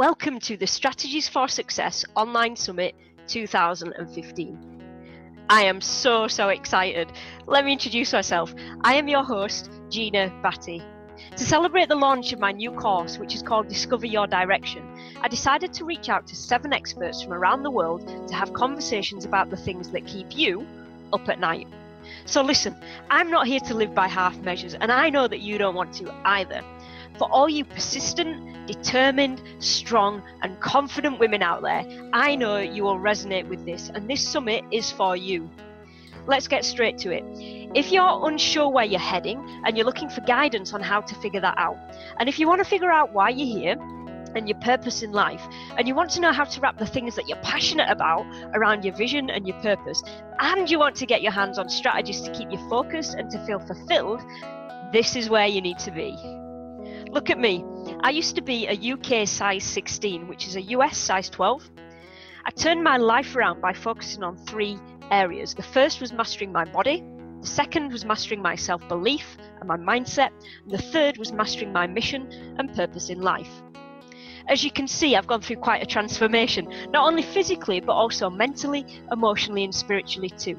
Welcome to the Strategies for Success Online Summit 2015. I am so, so excited. Let me introduce myself. I am your host, Gina Battye. To celebrate the launch of my new course, which is called Discover Your Direction, I decided to reach out to seven experts from around the world to have conversations about the things that keep you up at night. So, listen, I'm not here to live by half measures, and I know that you don't want to either. For all you persistent, determined, strong, and confident women out there, I know you will resonate with this, and this summit is for you. Let's get straight to it. If you're unsure where you're heading and you're looking for guidance on how to figure that out, and if you want to figure out why you're here, and your purpose in life, and you want to know how to wrap the things that you're passionate about around your vision and your purpose, and you want to get your hands on strategies to keep you focused and to feel fulfilled, this is where you need to be. Look at me. I used to be a UK size 16, which is a US size 12. I turned my life around by focusing on three areas. The first was mastering my body, the second was mastering my self belief and my mindset, and the third was mastering my mission and purpose in life. As you can see, I've gone through quite a transformation, not only physically, but also mentally, emotionally, and spiritually too.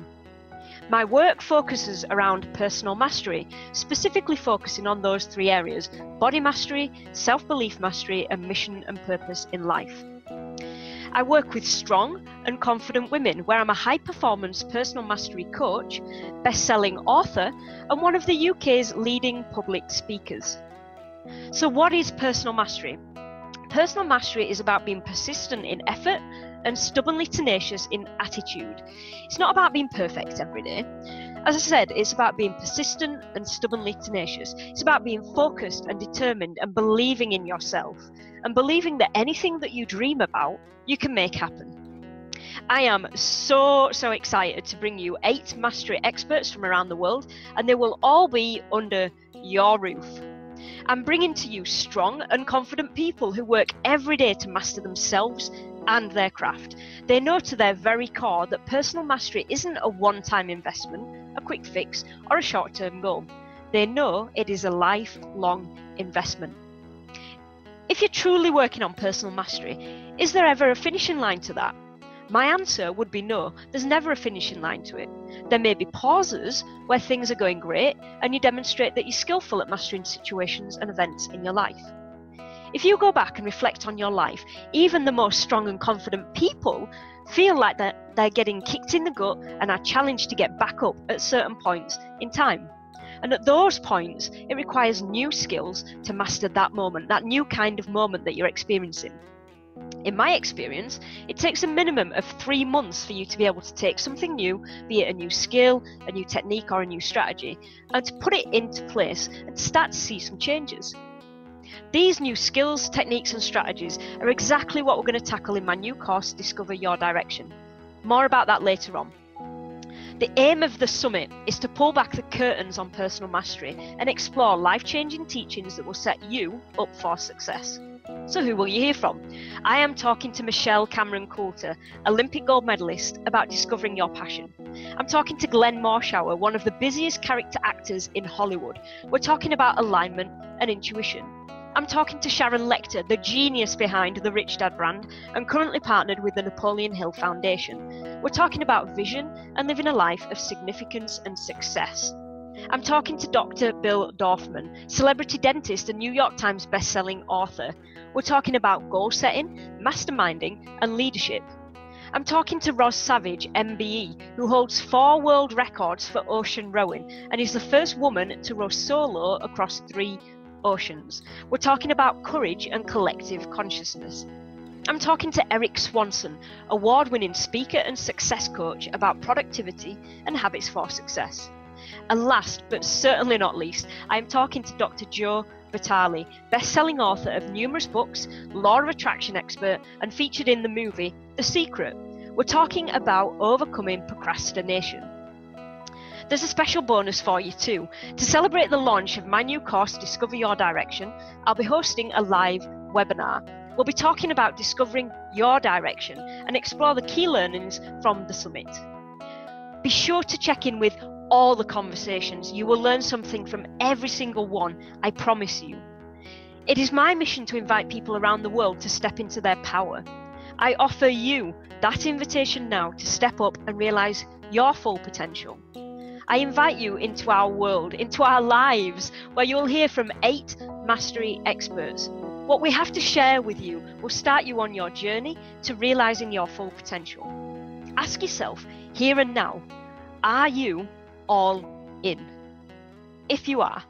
My work focuses around personal mastery, specifically focusing on those three areas body mastery, self belief mastery, and mission and purpose in life. I work with strong and confident women where I'm a high performance personal mastery coach, best selling author, and one of the UK's leading public speakers. So, what is personal mastery? Personal mastery is about being persistent in effort and stubbornly tenacious in attitude. It's not about being perfect every day. As I said, it's about being persistent and stubbornly tenacious. It's about being focused and determined and believing in yourself and believing that anything that you dream about, you can make happen. I am so, so excited to bring you eight mastery experts from around the world, and they will all be under your roof. I'm bringing to you strong and confident people who work every day to master themselves and their craft. They know to their very core that personal mastery isn't a one time investment, a quick fix, or a short term goal. They know it is a lifelong investment. If you're truly working on personal mastery, is there ever a finishing line to that? My answer would be no, there's never a finishing line to it. There may be pauses where things are going great and you demonstrate that you're skillful at mastering situations and events in your life. If you go back and reflect on your life, even the most strong and confident people feel like they're, they're getting kicked in the gut and are challenged to get back up at certain points in time. And at those points, it requires new skills to master that moment, that new kind of moment that you're experiencing. In my experience, it takes a minimum of three months for you to be able to take something new, be it a new skill, a new technique, or a new strategy, and to put it into place and start to see some changes. These new skills, techniques, and strategies are exactly what we're going to tackle in my new course, Discover Your Direction. More about that later on. The aim of the summit is to pull back the curtains on personal mastery and explore life changing teachings that will set you up for success. So, who will you hear from? I am talking to Michelle Cameron Coulter, Olympic gold medalist, about discovering your passion. I'm talking to Glenn Morshower, one of the busiest character actors in Hollywood. We're talking about alignment and intuition. I'm talking to Sharon Lechter, the genius behind the Rich Dad brand and currently partnered with the Napoleon Hill Foundation. We're talking about vision and living a life of significance and success. I'm talking to Dr. Bill Dorfman, celebrity dentist and New York Times best-selling author. We're talking about goal setting, masterminding, and leadership. I'm talking to Roz Savage, MBE, who holds four world records for ocean rowing and is the first woman to row solo across three oceans. We're talking about courage and collective consciousness. I'm talking to Eric Swanson, award winning speaker and success coach about productivity and habits for success. And last but certainly not least, I am talking to Dr. Joe Vitale, best selling author of numerous books, law of attraction expert, and featured in the movie The Secret. We're talking about overcoming procrastination. There's a special bonus for you too. To celebrate the launch of my new course, Discover Your Direction, I'll be hosting a live webinar. We'll be talking about discovering your direction and explore the key learnings from the summit. Be sure to check in with all the conversations. You will learn something from every single one, I promise you. It is my mission to invite people around the world to step into their power. I offer you that invitation now to step up and realize your full potential. I invite you into our world, into our lives, where you'll hear from eight mastery experts. What we have to share with you will start you on your journey to realizing your full potential. Ask yourself here and now are you all in? If you are,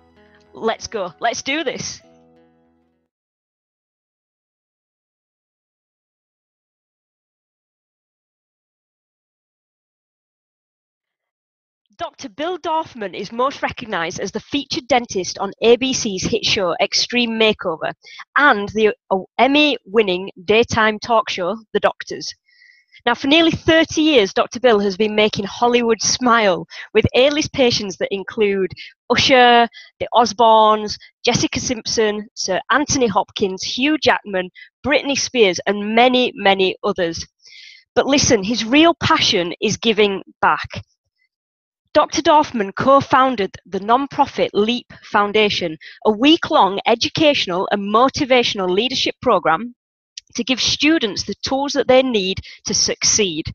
let's go. Let's do this. Dr. Bill Dorfman is most recognised as the featured dentist on ABC's hit show Extreme Makeover and the uh, Emmy winning daytime talk show The Doctors. Now, for nearly 30 years, Dr. Bill has been making Hollywood smile with A-list patients that include Usher, the Osbournes, Jessica Simpson, Sir Anthony Hopkins, Hugh Jackman, Britney Spears, and many, many others. But listen, his real passion is giving back. Dr. Dorfman co-founded the non-profit LEAP Foundation, a week-long educational and motivational leadership program to give students the tools that they need to succeed.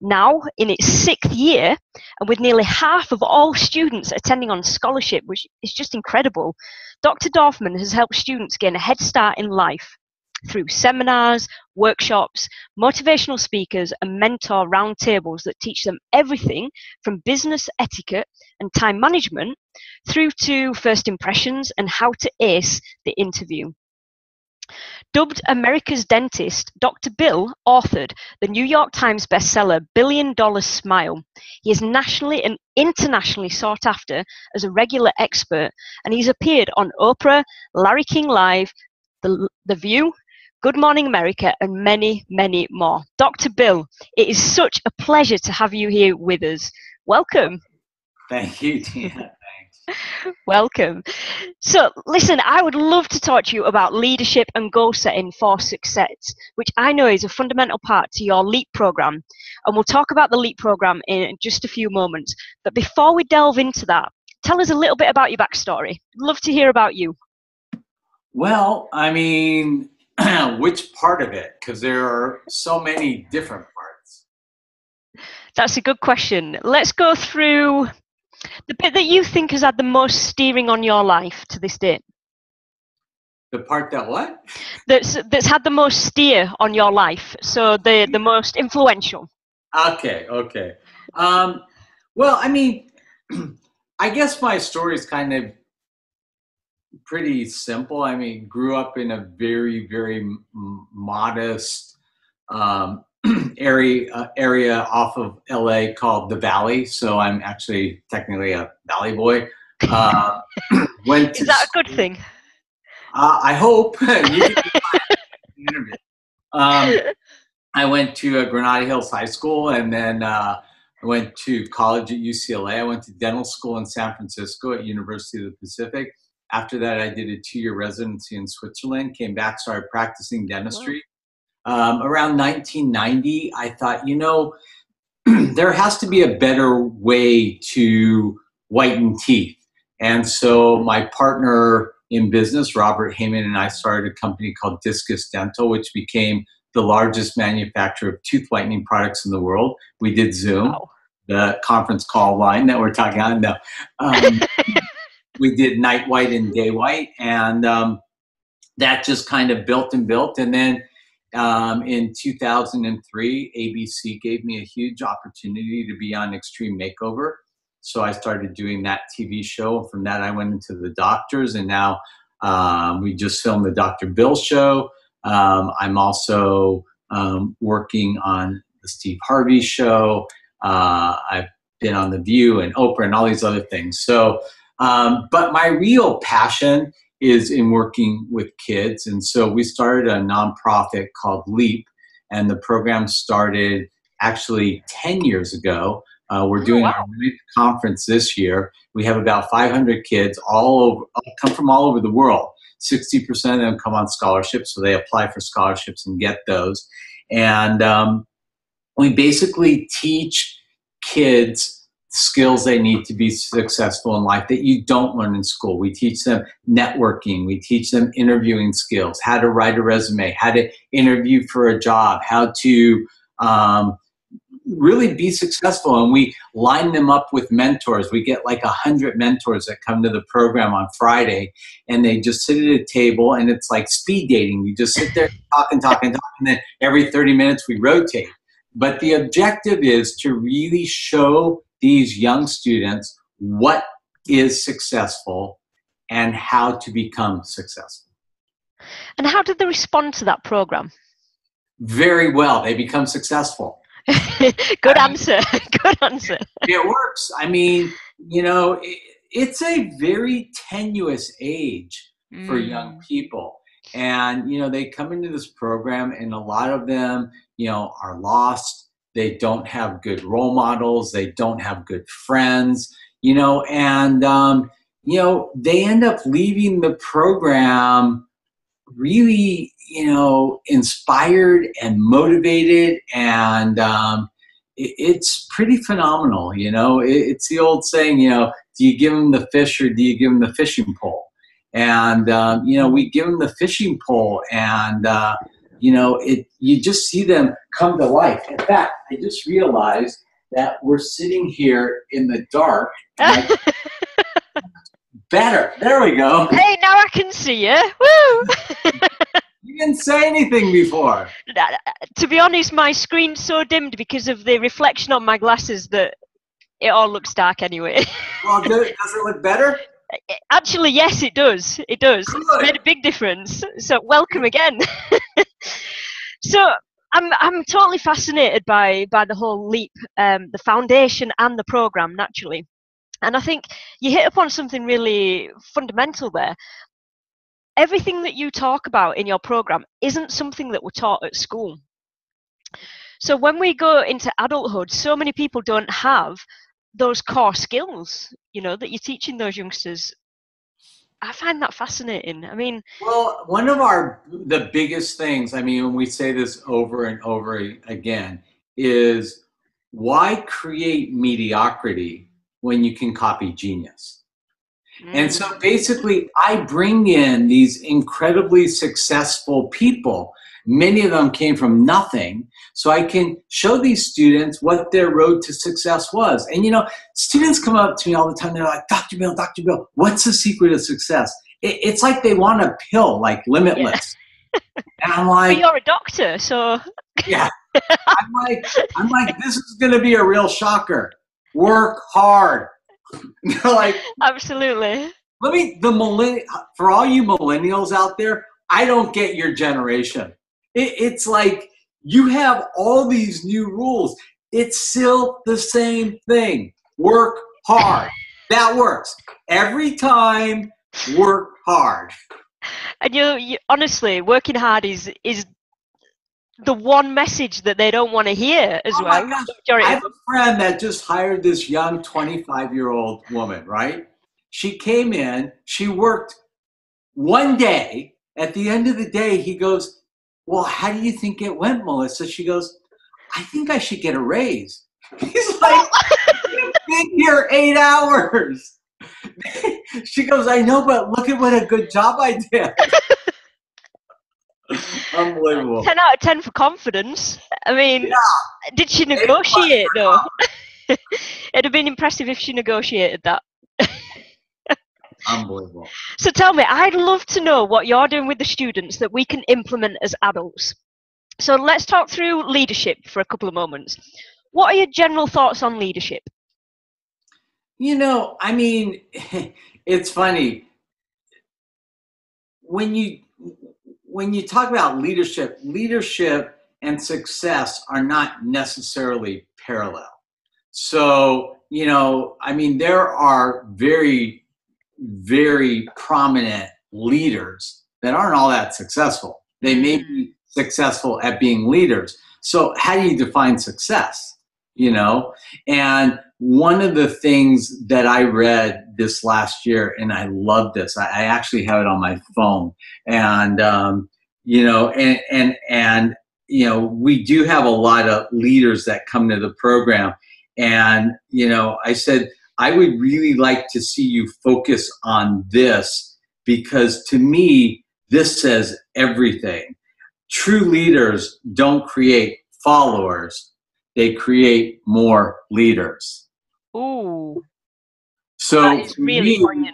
Now, in its sixth year, and with nearly half of all students attending on scholarship, which is just incredible, Dr. Dorfman has helped students gain a head start in life through seminars, workshops, motivational speakers, and mentor roundtables that teach them everything from business etiquette and time management through to first impressions and how to ace the interview. Dubbed America's Dentist, Dr. Bill authored the New York Times bestseller Billion Dollar Smile. He is nationally and internationally sought after as a regular expert, and he's appeared on Oprah, Larry King Live, The, the View, Good Morning America, and many, many more. Dr. Bill, it is such a pleasure to have you here with us. Welcome. Thank you, Tina. Welcome. So, listen, I would love to talk to you about leadership and goal setting for success, which I know is a fundamental part to your LEAP program. And we'll talk about the LEAP program in just a few moments. But before we delve into that, tell us a little bit about your backstory. Love to hear about you. Well, I mean, which part of it? Because there are so many different parts. That's a good question. Let's go through the bit that you think has had the most steering on your life to this date. The part that what? That's that's had the most steer on your life. So the the most influential. Okay, okay. Um, well, I mean, I guess my story is kind of pretty simple. I mean, grew up in a very, very modest um, area uh, area off of LA called the Valley. So I'm actually technically a Valley boy. Uh, went Is that a good thing? Uh, I hope. um, I went to uh, Granada Hills High School and then uh, I went to college at UCLA. I went to dental school in San Francisco at University of the Pacific. After that, I did a two year residency in Switzerland, came back, started practicing dentistry. Wow. Um, around 1990, I thought, you know, there has to be a better way to whiten teeth. And so my partner in business, Robert Heyman, and I started a company called Discus Dental, which became the largest manufacturer of tooth whitening products in the world. We did Zoom, wow. the conference call line that we're talking on. No. Um, we did NiteWhite and DayWhite, and um, that just kind of built and built. And then um, in 2003, ABC gave me a huge opportunity to be on Extreme Makeover. So I started doing that TV show. From that, I went into the doctors, and now um, we just filmed the Dr. Bill show. Um, I'm also um, working on the Steve Harvey show. Uh, I've been on The View and Oprah and all these other things. So um, but my real passion is in working with kids. And so we started a nonprofit called LEAP, and the program started actually 10 years ago. Uh, we're oh, doing oh, wow. our conference this year. We have about 500 kids all over, come from all over the world. 60% of them come on scholarships, so they apply for scholarships and get those. And um, we basically teach kids skills they need to be successful in life that you don't learn in school. We teach them networking, we teach them interviewing skills, how to write a resume, how to interview for a job, how to um, really be successful. And we line them up with mentors. We get like a hundred mentors that come to the program on Friday, and they just sit at a table, and it's like speed dating. You just sit there, talk and talk and talk, and then every 30 minutes we rotate. But the objective is to really show these young students what is successful and how to become successful. And how did they respond to that program? Very well. They become successful. Good answer. Good answer. It works. I mean, you know, it, it's a very tenuous age mm. for young people. And, you know, they come into this program, and a lot of them, you know, are lost they don't have good role models. They don't have good friends you know and um, you know they end up leaving the program really you know inspired and motivated and um, it, it's pretty phenomenal you know. It, it's the old saying you know do you give them the fish or do you give them the fishing pole? And um, you know we give them the fishing pole and uh, you know, it you just see them come to life. In fact, I just realized that we're sitting here in the dark. better. There we go. Hey, now I can see you. Woo! you didn't say anything before. To be honest, my screen's so dimmed because of the reflection on my glasses that it all looks dark anyway. well, does it look better? Actually, yes, it does. It does. Good. It's made a big difference. So, welcome again. so, I'm I'm totally fascinated by by the whole leap, um, the foundation and the program naturally, and I think you hit upon something really fundamental there. Everything that you talk about in your program isn't something that we're taught at school. So when we go into adulthood, so many people don't have those core skills, you know, that you're teaching those youngsters. I find that fascinating. I mean, well, one of our the biggest things, I mean, when we say this over and over again, is why create mediocrity when you can copy genius? Mm. And so mm. basically, I bring in these incredibly successful people Many of them came from nothing. So I can show these students what their road to success was. And you know, students come up to me all the time. They're like, Dr. Bill, Dr. Bill, what's the secret of success? It, it's like they want a pill, like limitless. Yeah. and I'm like, but you're a doctor, so. yeah. I'm like, I'm like, this is going to be a real shocker. Work hard. like, absolutely. Let me, the millennial, for all you millennials out there, I don't get your generation. It, it's like you have all these new rules. It's still the same thing. Work hard. That works. Every time, work hard. And you, you honestly, working hard is is the one message that they don't want to hear as oh well. I have a friend that just hired this young 25 year old woman, right? She came in, she worked one day. At the end of the day, he goes, well, how do you think it went, Melissa? She goes, I think I should get a raise. He's like, You've been here eight hours. she goes, I know, but look at what a good job I did. Unbelievable. 10 out of 10 for confidence. I mean, yeah. did she negotiate though? It'd have been impressive if she negotiated that. Unbelievable. So tell me, I'd love to know what you're doing with the students that we can implement as adults. So let's talk through leadership for a couple of moments. What are your general thoughts on leadership? You know, I mean, it's funny when you when you talk about leadership, leadership and success are not necessarily parallel. So, you know, I mean, there are very very prominent leaders that aren't all that successful. They may mm-hmm. be successful at being leaders. So, how do you define success? You know, and one of the things that I read this last year, and I love this. I, I actually have it on my phone, and um, you know, and and and you know, we do have a lot of leaders that come to the program, And, you know, I said, I would really like to see you focus on this because to me, this says everything. True leaders don't create followers, they create more leaders. Ooh. So, really me,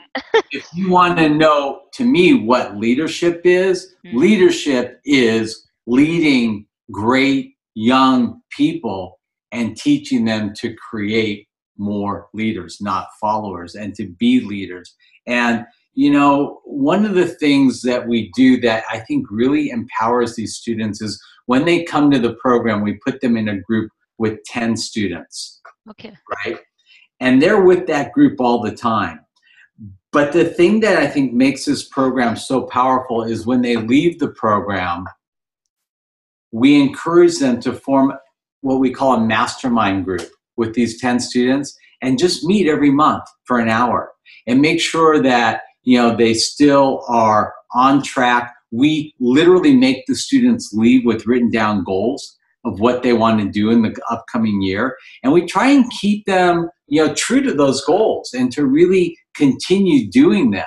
if you want to know to me what leadership is, Mm. leadership is leading great young people and teaching them to create more leaders, not followers, and to be leaders. And, you know, one of the things that we do that I think really empowers these students is when they come to the program, we put them in a group with 10 students Okay. right? And they're with that group all the time. But the thing that I think makes this program so powerful is when they leave the program, we encourage them to form what we call a mastermind group with these 10 students and just meet every month for an hour and make sure that you know they still are on track. We literally make the students leave with written down goals of what they want to do in the upcoming year. And we try and keep them you know true to those goals and to really continue doing them.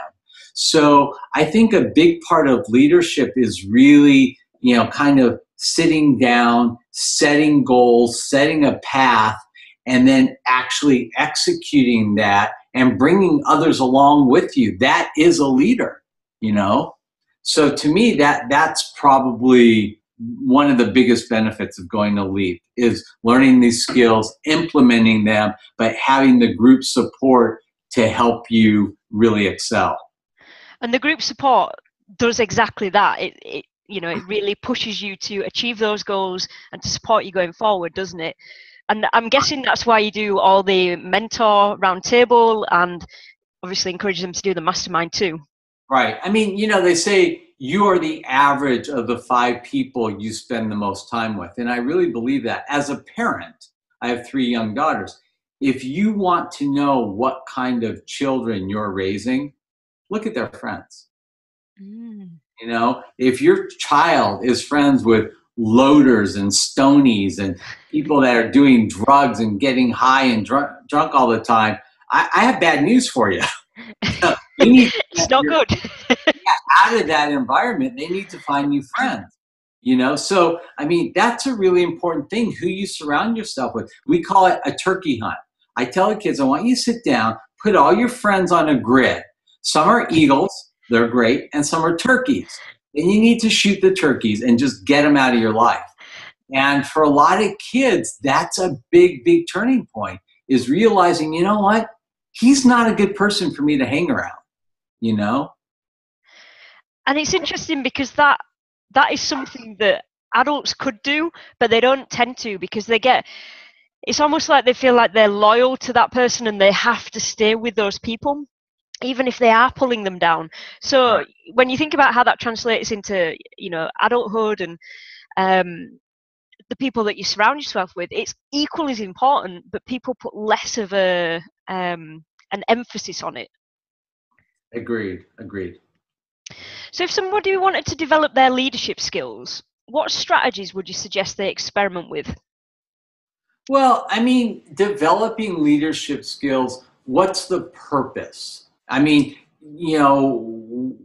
So i think a big part of leadership is really you know kind of sitting down setting goals setting a path and then actually executing that and bringing others along with you that is a leader you know so to me that that's probably one of the biggest benefits of going to leap is learning these skills implementing them but having the group support to help you really excel And the group support does exactly that. It, it you know it really pushes you to achieve those goals and to support you going forward, doesn't it? And I'm guessing that's why you do all the mentor roundtable and obviously encourage them to do the mastermind too. right. I mean you know they say you are the average of the five people you spend the most time with. And i really believe that. As a parent i have three young daughters. If you want to know what kind of children you're raising look at their friends. Mm. You know, if your child is friends with loaders and stonies and people that are doing drugs and getting high and drunk, drunk all the time, I, I have bad news for you. you need It's not your- good. out of that environment. They need to find new friends. You know, so I mean, that's a really important thing who you surround yourself with. We call it a turkey hunt. I tell the kids, I want you to sit down, put all your friends on a grid. Some are eagles, they're great, and some are turkeys. And you need to shoot the turkeys and just get them out of your life. And for a lot of kids, that's a big, big turning point is realizing, you know what? He's not a good person for me to hang around, you know? and it's interesting because that that is something that adults could do but they don't tend to because they get it's almost like they feel like they're loyal to that person and they have to stay with those people even if they are pulling them down so when you think about how that translates into you know adulthood and um the people that you surround yourself with it's equally as important but people put less of a um an emphasis on it Agreed, agreed. So, if somebody wanted to develop their leadership skills, what strategies would you suggest they experiment with? Well, I mean, developing leadership skills, what's the purpose? I mean, you know,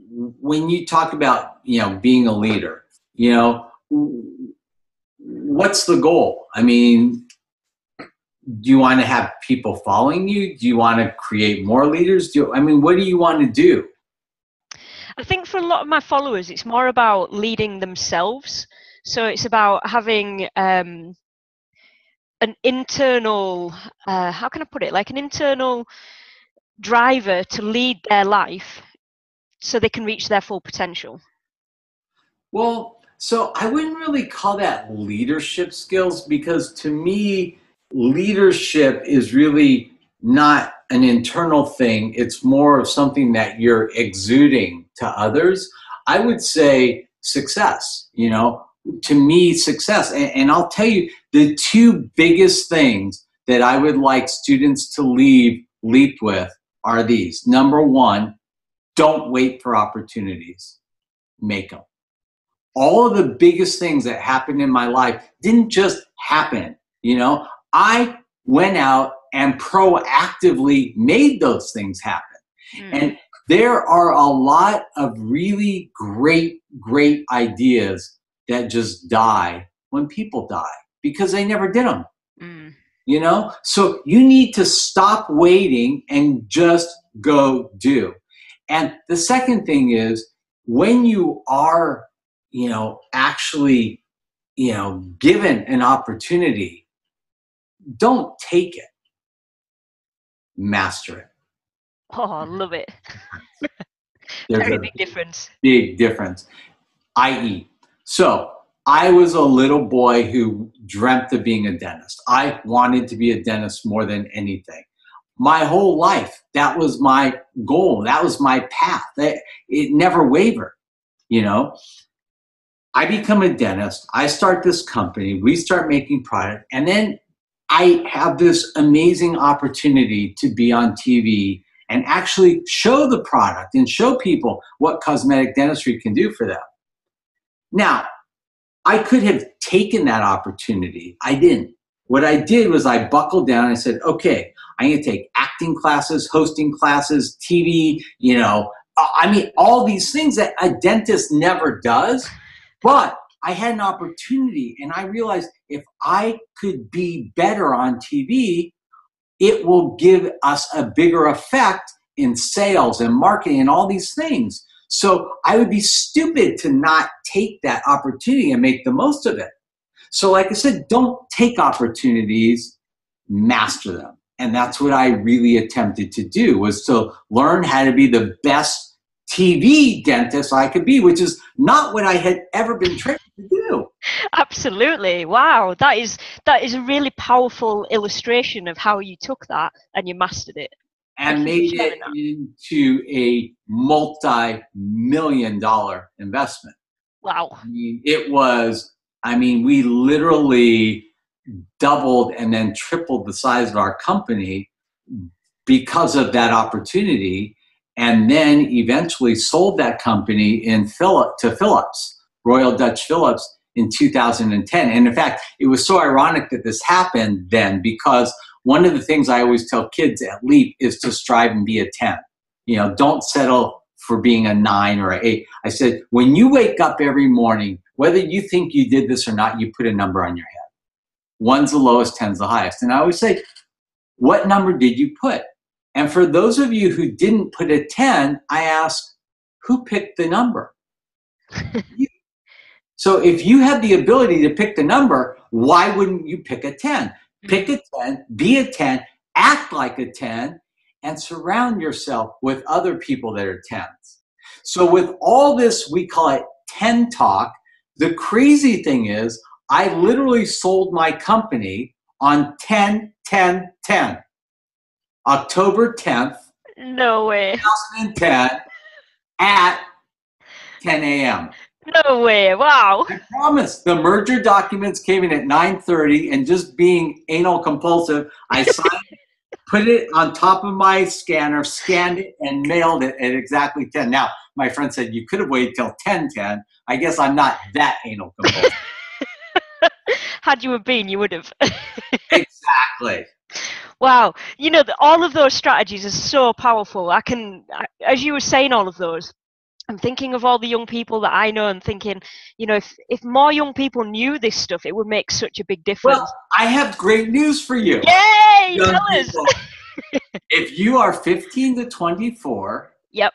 when you talk about, you know, being a leader, you know, what's the goal? I mean, do you want to have people following you? Do you want to create more leaders? Do you, I mean, what do you want to do? I think for a lot of my followers, it's more about leading themselves. So, it's about having um, an internal, uh, how can I put it, like an internal driver to lead their life so they can reach their full potential. Well, so I wouldn't really call that leadership skills because to me, leadership is really not an internal thing. It's more of something that you're exuding to others. I would say success, you know, to me, success. And, and I'll tell you the two biggest things that I would like students to leave leap with are these. Number one, don't wait for opportunities, make them all of the biggest things that happened in my life didn't just happen. You know, I went out and proactively made those things happen. Mm. And there are a lot of really great, great ideas that just die when people die because they never did them. Mm. You know? So you need to stop waiting and just go do. And the second thing is when you are, you know, actually, you know, given an opportunity, don't take it. Master it. Oh, I love it. Very big difference. Big difference. I.e., so I was a little boy who dreamt of being a dentist. I wanted to be a dentist more than anything. My whole life, that was my goal. That was my path. It, it never wavered, you know. I become a dentist. I start this company. We start making product. And then I have this amazing opportunity to be on TV and actually show the product and show people what cosmetic dentistry can do for them. Now, I could have taken that opportunity. I didn't. What I did was I buckled down and I said, okay, I'm going to take acting classes, hosting classes, TV, you know, I mean, all these things that a dentist never does. But I had an opportunity and I realized if I could be better on TV, it will give us a bigger effect in sales and marketing and all these things. So I would be stupid to not take that opportunity and make the most of it. So, like I said, don't take opportunities, master them. And that's what I really attempted to do was to learn how to be the best TV dentist I could be, which is not what I had ever been trained to do. Absolutely. Wow. That is that is a really powerful illustration of how you took that and you mastered it. And made it into a multi-million dollar investment. Wow. I mean, it was, I mean, we literally doubled and then tripled the size of our company because of that opportunity and then eventually sold that company in Philip to Philips, Royal Dutch Philips in 2010. And in fact, it was so ironic that this happened then because one of the things I always tell kids at Leap is to strive and be a 10. You know, don't settle for being a nine or an eight. I said, when you wake up every morning, whether you think you did this or not, you put a number on your head. One's the lowest, ten's the highest. And I always say, what number did you put? And for those of you who didn't put a 10, I ask, who picked the number? So if you have the ability to pick the number, why wouldn't you pick a 10? Hmm. Pick a 10, be a 10, act like a 10, and surround yourself with other people that are 10s. So with all this, we call it 10 talk. The crazy thing is, I literally sold my company on 10, 10, 10. October 10th. No way. 2010 at 10 a.m. No way! Wow. I promise. The merger documents came in at 9:30, and just being anal compulsive, I signed, put it on top of my scanner, scanned it, and mailed it at exactly 10. Now, my friend said you could have waited till 10:10. I guess I'm not that anal compulsive. Had you have been, you would have. exactly. Wow, you know, all of those strategies are so powerful. I can, as you were saying, all of those, I'm thinking of all the young people that I know and thinking, you know, if, if more young people knew this stuff, it would make such a big difference. Well, I have great news for you. Yay! Tell us. if you are 15 to 24, yep.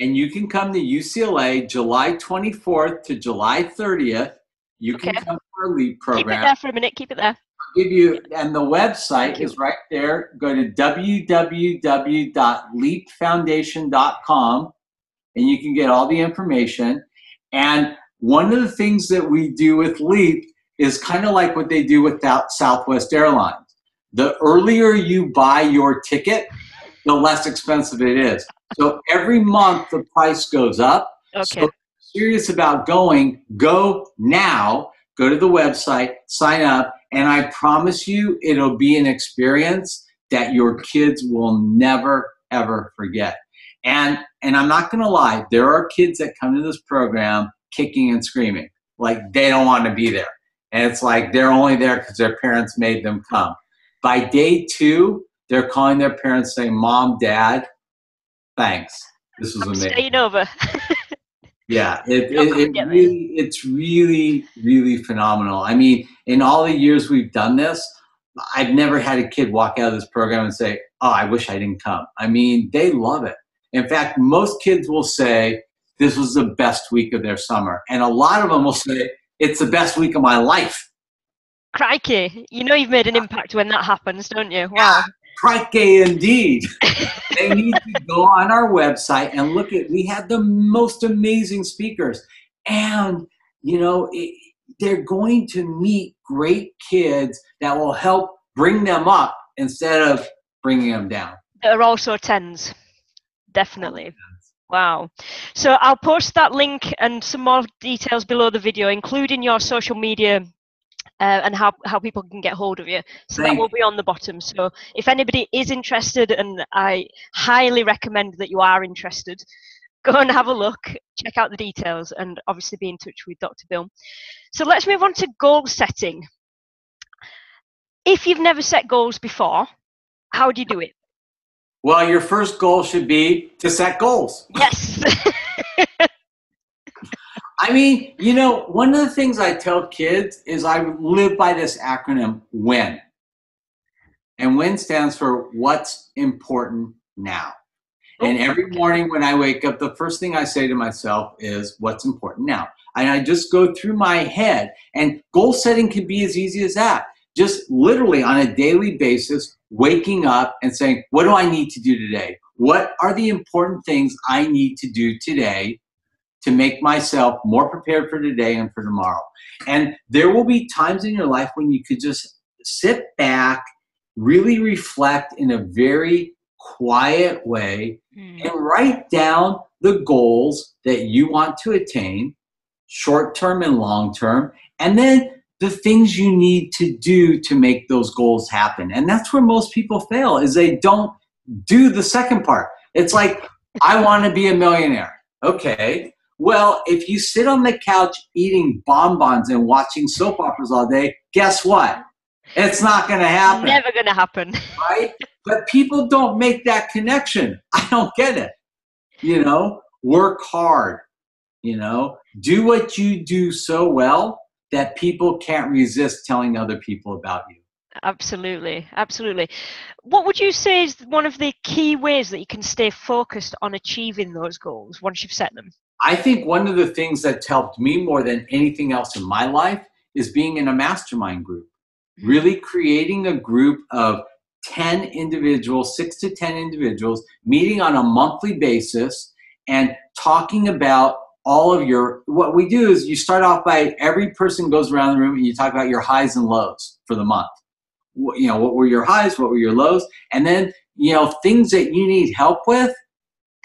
And you can come to UCLA July 24th to July 30th. You okay. can come for a LEAP program. Keep it there for a minute. Keep it there. Give you, and the website is right there. Go to www.leapfoundation.com and you can get all the information. And one of the things that we do with Leap is kind of like what they do with Southwest Airlines. The earlier you buy your ticket, the less expensive it is. So every month the price goes up. Okay. So serious about going, go now. Go to the website, sign up, and I promise you it'll be an experience that your kids will never ever forget. And and I'm not gonna lie, there are kids that come to this program kicking and screaming, like they don't want to be there. And it's like they're only there because their parents made them come. By day two, they're calling their parents saying, Mom, Dad, thanks. This was I'm amazing. staying over. Yeah, it, it, it really, it's really, really phenomenal. I mean, in all the years we've done this, I've never had a kid walk out of this program and say, "Oh, I wish I didn't come." I mean, they love it. In fact, most kids will say this was the best week of their summer, and a lot of them will say it's the best week of my life. Crikey, you know you've made an impact when that happens, don't you? Wow. Crikey, indeed. they need to go on our website and look at. We have the most amazing speakers, and you know it, they're going to meet great kids that will help bring them up instead of bringing them down. There are also tens. Definitely. Wow. So I'll post that link and some more details below the video, including your social media uh, and how, how people can get hold of you. So that will be on the bottom. So if anybody is interested, and I highly recommend that you are interested, go and have a look, check out the details, and obviously be in touch with Dr. Bill. So let's move on to goal setting. If you've never set goals before, how do you do it? Well, your first goal should be to set goals. Yes. I mean, you know, one of the things I tell kids is I live by this acronym WIN. And WIN stands for what's important now. And every morning when I wake up, the first thing I say to myself is what's important now. And I just go through my head. And goal setting can be as easy as that. Just literally on a daily basis, waking up and saying, what do I need to do today? What are the important things I need to do today to make myself more prepared for today and for tomorrow? And there will be times in your life when you could just sit back, really reflect in a very quiet way Hmm. and write down the goals that you want to attain, short term and long term, and then the things you need to do to make those goals happen. And that's where most people fail is they don't do the second part. It's like I want to be a millionaire. Okay. Well, if you sit on the couch eating bonbons and watching soap operas all day, guess what? It's not going to happen Never going to happen. right? But people don't make that connection. I don't get it. You know, work hard, you know, do what you do so well that people can't resist telling other people about you. Absolutely, absolutely. What would you say is one of the key ways that you can stay focused on achieving those goals once you've set them? I think one of the things that's helped me more than anything else in my life is being in a mastermind group. Mm-hmm. Really creating a group of 10 individuals, six to 10 individuals, meeting on a monthly basis and talking about all of your what we do is you start off by every person goes around the room and you talk about your highs and lows for the month. You know what were your highs what were your lows? And then you know things that you need help with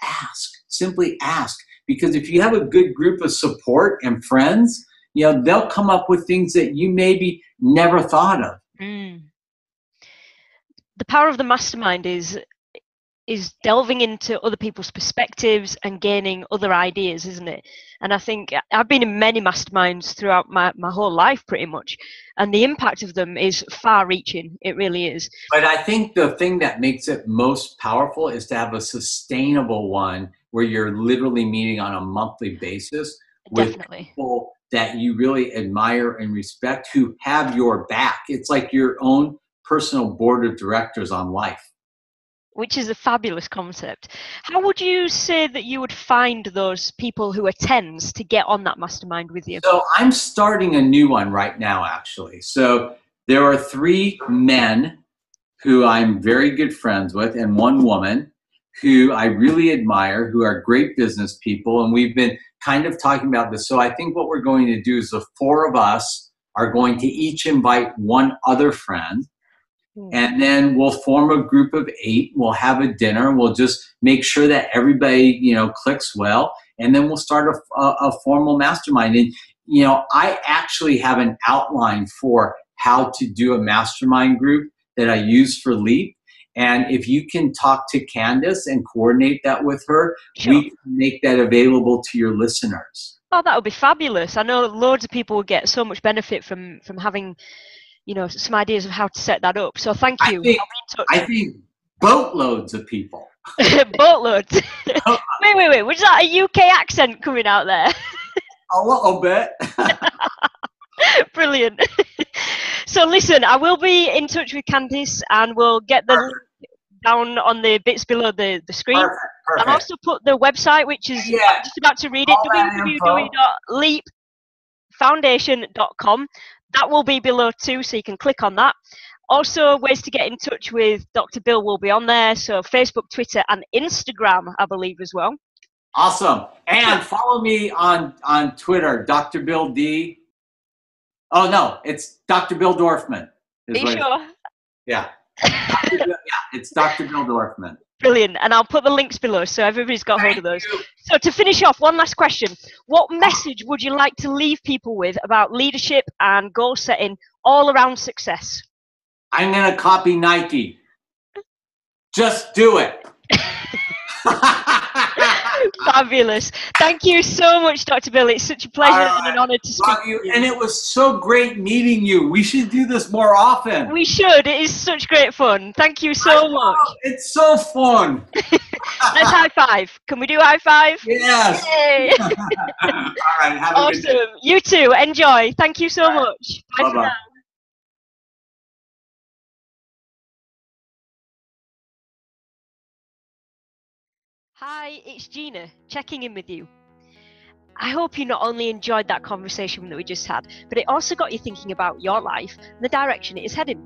ask simply ask because if you have a good group of support and friends you know they'll come up with things that you maybe never thought of Mm. The power of the mastermind is is delving into other people's perspectives and gaining other ideas, isn't it? And I think uh, I've been in many masterminds throughout my, my whole life pretty much. And the impact of them is far reaching. It really is. But I think the thing that makes it most powerful is to have a sustainable one where you're literally meeting on a monthly basis with Definitely. people that you really admire and respect who have your back. It's like your own personal board of directors on life. Which is a fabulous concept. How would you say that you would find those people who attends to get on that mastermind with you? So I'm starting a new one right now, actually. So there are three men who I'm very good friends with, and one woman who I really admire, who are great business people. And we've been kind of talking about this. So I think what we're going to do is the four of us are going to each invite one other friend. Hmm. And then we'll form a group of eight. We'll have a dinner. We'll just make sure that everybody, you know, clicks well. And then we'll start a, a, a formal mastermind. And, you know, I actually have an outline for how to do a mastermind group that I use for Leap. And if you can talk to Candace and coordinate that with her, Sure. we can make that available to your listeners. Oh, that would be fabulous. I know loads of people will get so much benefit from from having, you know, some ideas of how to set that up. So thank you. I think, I think boatloads of people. boatloads. Oh, wait, wait, wait. Was that a UK accent coming out there? a little bit. Brilliant. so listen, I will be in touch with Candice and we'll get the link down on the bits below the, the screen. Perfect, perfect. I'll also put the website, which is Yeah. just about to read it, All that www.leapfoundation.com. That will be below too, so you can click on that. Also, ways to get in touch with Dr. Bill will be on there. So Facebook, Twitter, and Instagram, I believe, as well. Awesome. And follow me on on Twitter, Dr. Bill D. Oh no, it's Dr. Bill Dorfman. Are you sure? Yeah. Yeah, it's Dr. Bill Dorfman. Brilliant. And I'll put the links below so everybody's got hold of those. You. So to finish off, one last question. What message would you like to leave people with about leadership and goal setting all around success? I'm gonna copy Nike. Just do it. Fabulous. Thank you so much, Dr. Bill. It's such a pleasure All and an honor to speak you. you. And it was so great meeting you. We should do this more often. We should. It is such great fun. Thank you so much. It's so fun. Let's high five. Can we do high five? Yes. All right. Have a good day. awesome. You too. Enjoy. Thank you so right. much. Bye for Bye-bye. Hi, it's Gina checking in with you. I hope you not only enjoyed that conversation that we just had, but it also got you thinking about your life and the direction it is heading.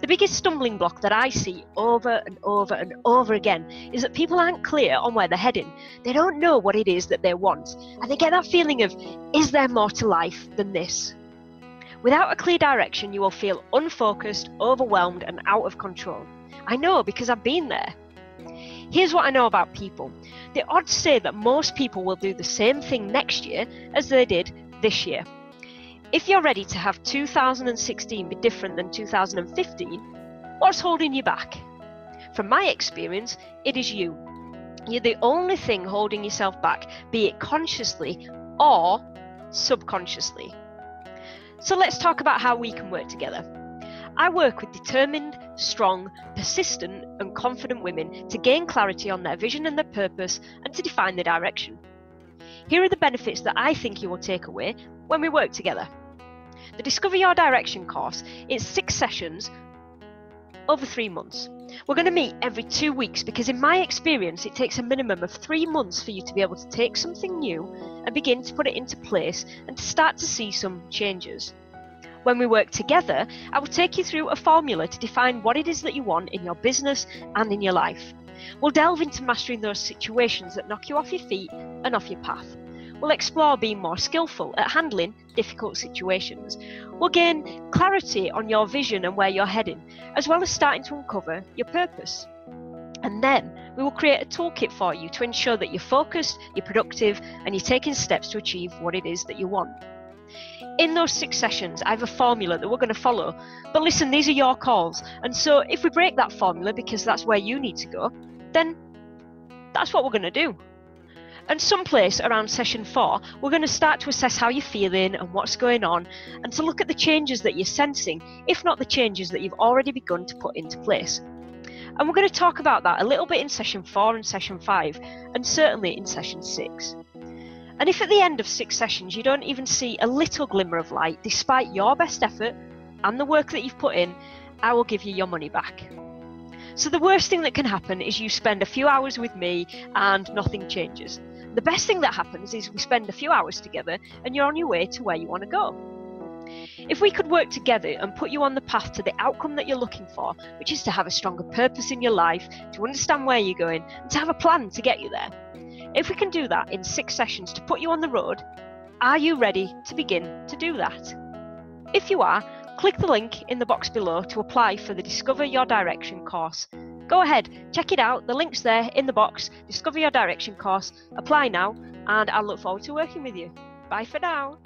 The biggest stumbling block that I see over and over and over again is that people aren't clear on where they're heading. They don't know what it is that they want, and they get that feeling of, is there more to life than this? Without a clear direction, you will feel unfocused, overwhelmed, and out of control. I know because I've been there. Here's what I know about people the odds say that most people will do the same thing next year as they did this year. If you're ready to have 2016 be different than 2015, what's holding you back? From my experience, it is you. You're the only thing holding yourself back, be it consciously or subconsciously. So let's talk about how we can work together. I work with determined, strong, persistent, and confident women to gain clarity on their vision and their purpose and to define their direction. Here are the benefits that I think you will take away when we work together. The Discover Your Direction course is six sessions over three months. We're going to meet every two weeks because, in my experience, it takes a minimum of three months for you to be able to take something new and begin to put it into place and to start to see some changes. When we work together, I will take you through a formula to define what it is that you want in your business and in your life. We'll delve into mastering those situations that knock you off your feet and off your path. We'll explore being more skillful at handling difficult situations. We'll gain clarity on your vision and where you're heading, as well as starting to uncover your purpose. And then we will create a toolkit for you to ensure that you're focused, you're productive, and you're taking steps to achieve what it is that you want. In those six sessions, I have a formula that we're going to follow. But listen, these are your calls. And so if we break that formula because that's where you need to go, then that's what we're going to do. And someplace around session four, we're going to start to assess how you're feeling and what's going on, and to look at the changes that you're sensing, if not the changes that you've already begun to put into place. And we're going to talk about that a little bit in session four and session five, and certainly in session six. And if at the end of six sessions you don't even see a little glimmer of light, despite your best effort and the work that you've put in, I will give you your money back. So, the worst thing that can happen is you spend a few hours with me and nothing changes. The best thing that happens is we spend a few hours together and you're on your way to where you want to go. If we could work together and put you on the path to the outcome that you're looking for, which is to have a stronger purpose in your life, to understand where you're going, and to have a plan to get you there, if we can do that in six sessions to put you on the road, are you ready to begin to do that? If you are, click the link in the box below to apply for the Discover Your Direction course. Go ahead, check it out. The link's there in the box. Discover Your Direction course. Apply now, and I look forward to working with you. Bye for now.